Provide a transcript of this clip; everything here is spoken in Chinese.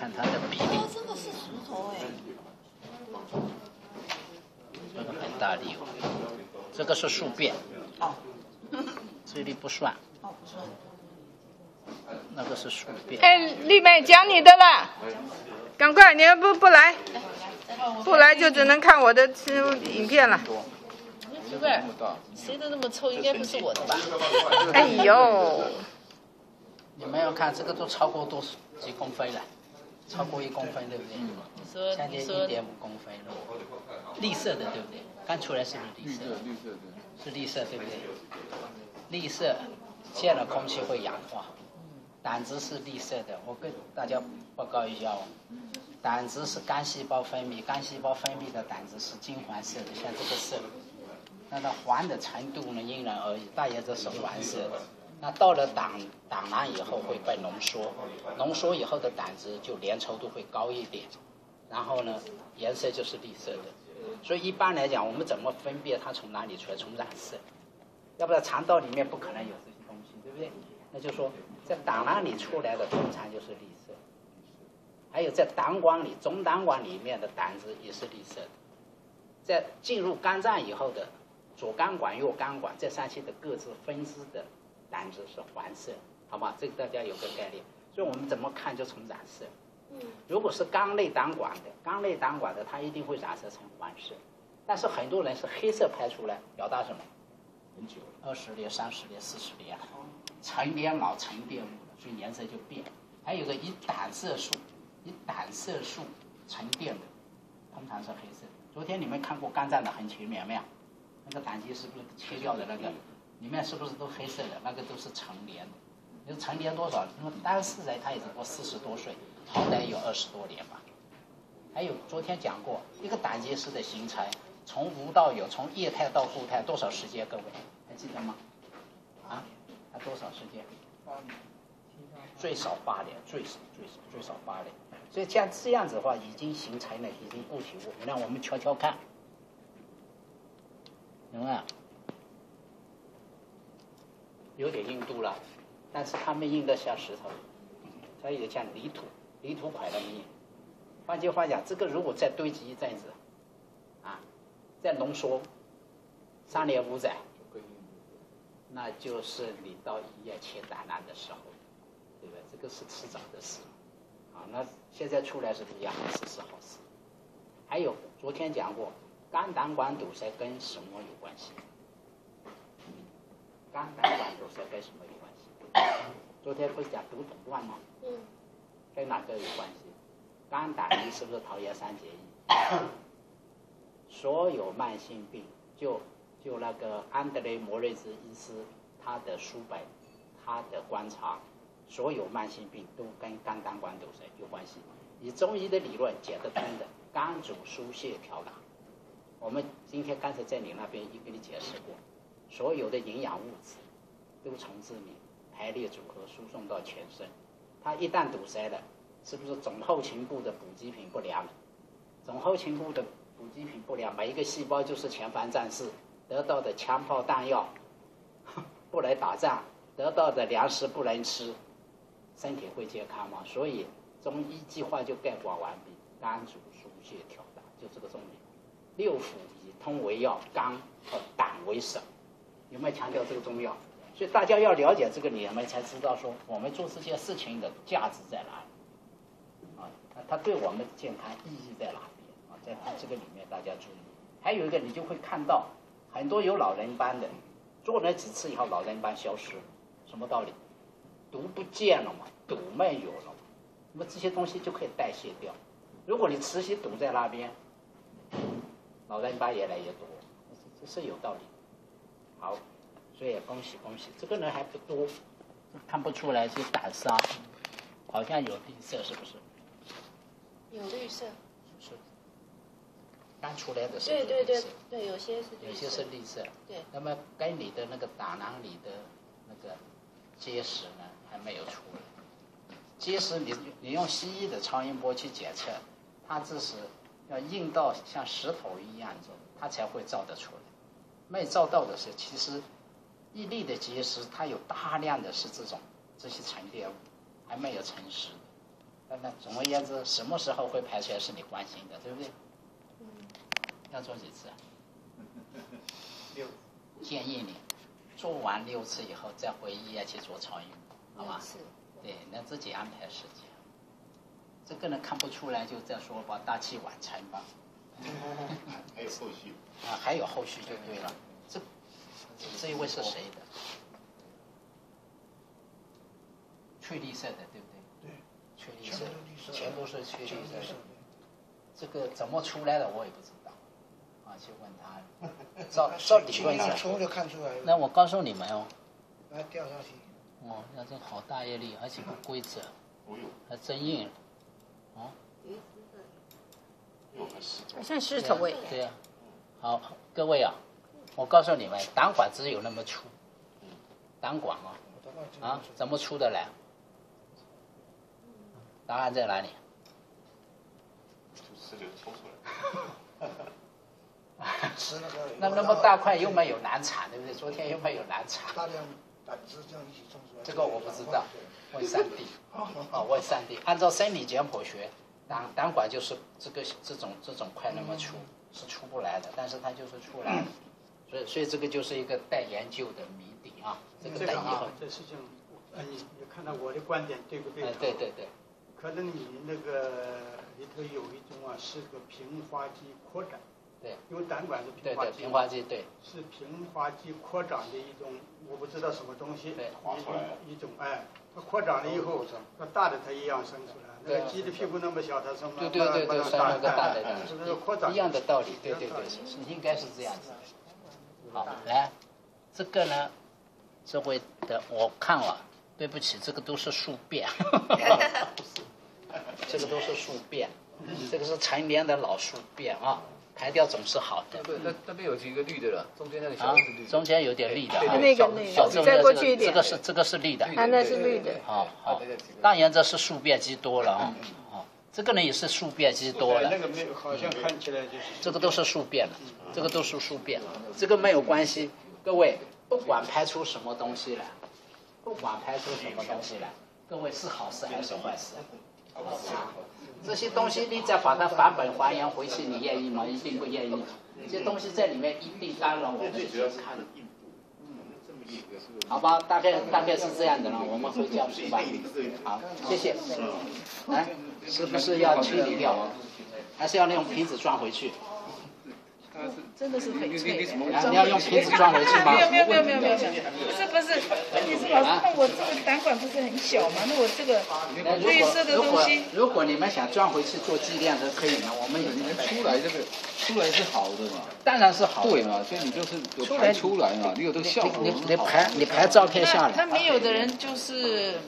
看它的比例。哦，这个是石头哎。这个很大力哦，这个是数变，哦。这里不算。哦，不算。那个是数变。哎，丽美讲你的了，赶快，你要不不来，不来就只能看我的影片了。奇怪，谁的那么臭？应该不是我的吧？哎呦！你们要看这个都超过多少几公分了？超过一公分，对不对？你说，将近一点五公分了。绿色的，对不对？刚出来是不是绿色？绿色，是绿色，对不对？绿色。见了空气会氧化。胆汁是绿色的，我跟大家报告一下哦。胆汁是肝细胞分泌，肝细胞分泌的胆汁是金黄色。的，像这个色。那它黄的程度呢，因人而异，大约都是黄色。的。那到了胆胆囊以后会被浓缩，浓缩以后的胆汁就粘稠度会高一点，然后呢，颜色就是绿色的。所以一般来讲，我们怎么分辨它从哪里出来？从染色，要不然肠道里面不可能有这些东西，对不对？那就说在胆囊里出来的通常就是绿色，还有在胆管里、总胆管里面的胆汁也是绿色的，在进入肝脏以后的。左肝管、右肝管这三期的各自分支的胆汁是黄色，好吧？这个大家有个概念。所以我们怎么看就从染色。嗯。如果是肝内胆管的，肝内胆管的它一定会染色成黄色。但是很多人是黑色拍出来，表达什么？很久，二十年、三十年、四十年了，沉淀老沉淀物了，所以颜色就变。还有个以胆色素，以胆色素沉淀的，通常是黑色。昨天你们看过肝脏的横切面没有？那个胆结是不是切掉的那个，里面是不是都黑色的？那个都是成年的。你说成年多少？那么单四人他也只不过四十多岁，好歹有二十多年吧。还有昨天讲过，一个胆结石的形成，从无到有，从液态到固态多少时间？各位还记得吗？啊？还多少时间？八年。最少八年，最少最少最少八年。所以像这样子的话，已经形成了，已经固体物。让我们瞧瞧看。明白？有点硬度了，但是它没硬得像石头，它有像泥土、泥土块那么硬。换句话讲，这个如果再堆积一阵子，啊，再浓缩三年五载，那就是你到医院切胆囊的时候，对不对？这个是迟早的事。啊，那现在出来是不是？是好事。还有昨天讲过。肝胆管堵塞跟什么有关系？肝胆管堵塞跟什么有关系？昨天不是讲毒桶断吗？嗯。跟哪个有关系？肝胆胰是不是桃园三结义？所有慢性病，就就那个安德雷·莫瑞兹医师他的书本，他的观察，所有慢性病都跟肝胆管堵塞有关系。以中医的理论解得通的，肝主疏泄调达。我们今天刚才在你那边已给你解释过，所有的营养物质都从这里排列组合输送到全身，它一旦堵塞了，是不是总后勤部的补给品不良？总后勤部的补给品不良，每一个细胞就是前方战士得到的枪炮弹药不来打仗，得到的粮食不能吃，身体会健康吗？所以中医计划就概括完毕，肝主疏泄调达，就这个重点。六腑以通为要，肝和胆为首，有没有强调这个重要？所以大家要了解这个，你们才知道说我们做这件事情的价值在哪里啊？它对我们健康意义在哪边啊？在这个里面，大家注意。还有一个，你就会看到很多有老人斑的，做了几次以后，老人斑消失，什么道理？毒不见了嘛，堵没有了，那么这些东西就可以代谢掉。如果你持续堵在那边。老人斑越来越多，这是有道理。好，所以恭喜恭喜，这个人还不多，看不出来是胆沙，好像有绿色，是不是？有绿色。是。刚出来的是对对对对，有些是有些是绿色。对。那么跟你的那个胆囊里的那个结石呢，还没有出来。结石，你你用西医的超音波去检测，它这是。要硬到像石头一样重，它才会照得出来。没照到的时候，其实一粒的结石，它有大量的是这种这些沉淀物，还没有成石。那那总而言之，什么时候会排出来是你关心的，对不对？要做几次？六。建议你做完六次以后，再回医院去做超音波，好吧？对，那自己安排时间。这个人看不出来，就再说吧，大器晚成吧。还有后续。啊，还有后续就对了。这这一位是谁的？翠绿色的，对不对？对。翠绿色，全都是翠绿色。这个怎么出来的我也不知道，啊，去 问他。照照理论上，就看出来了。那我告诉你们哦。来掉下去。哦，那这好大压力，而且不规则，还真硬。哦。好像石头味。对呀。好，各位啊，我告诉你们，胆管只有那么粗。胆管啊。啊？怎么粗的来？答案在哪里？吃就抽出来。那 那么大块又没有难产，对不对？昨天又没有难产。大量胆汁这样一起冲出来。这个我不知道，问上帝。啊，问上帝。按照生理解剖学，胆胆管就是这个这种这种块那么粗，是出不来的，但是它就是出来了。所以所以这个就是一个待研究的谜底啊。这个待以后。这事情，呃，你你看到我的观点对不对？哎，对对对。可能你那个里头有一种啊，是个平滑肌扩展。对，因为胆管是平滑肌，平滑肌对，是平滑肌扩张的一种，我不知道什么东西，对。一种一种哎，它扩张了以后，它大的它一样生出来，那个鸡的屁股那么小，它生对对对对，生了个大的，是不是扩张？一样的道理，对对对，是应该是这样子。好，来，这个呢，这位的我看了，对不起，这个都是宿便，这个都是宿便，这个是成年的老宿便啊。排掉总是好的。那那那边有几个绿的了，中间那个小是绿。中间有点绿的。那个那个，再过去一点。这个是这个是绿的。啊，那是绿的。好好。大原则是宿便肌多了啊。好，这个呢也是宿便肌多了。那个没有，好像看起来就是。这个都是宿便了，这个都是宿便，这个没有关系。各位，不管排出什么东西来，不管排出什么东西来，各位是好事还是坏事？这些东西你再把它返本还原回去，你愿意吗？一定不愿意。这些东西在里面一定干扰我们。好吧，大概大概是这样的了，我们回家去吧。好，谢谢。来，是不是要清理掉？还是要用瓶子装回去？真的是翡翠。你要用瓶子装回去吗？没有没有没有没有没有，不是不是，问题是老师，那我这个胆管不是很小吗？那我这个绿色的东西，如果你们想装回去做剂量都可以吗，我们有。出来这个出来是好的嘛？当然是好。对嘛，所以你就是有排出来嘛，你有这个效果。你你你排你排照片下来。他没有的人就是。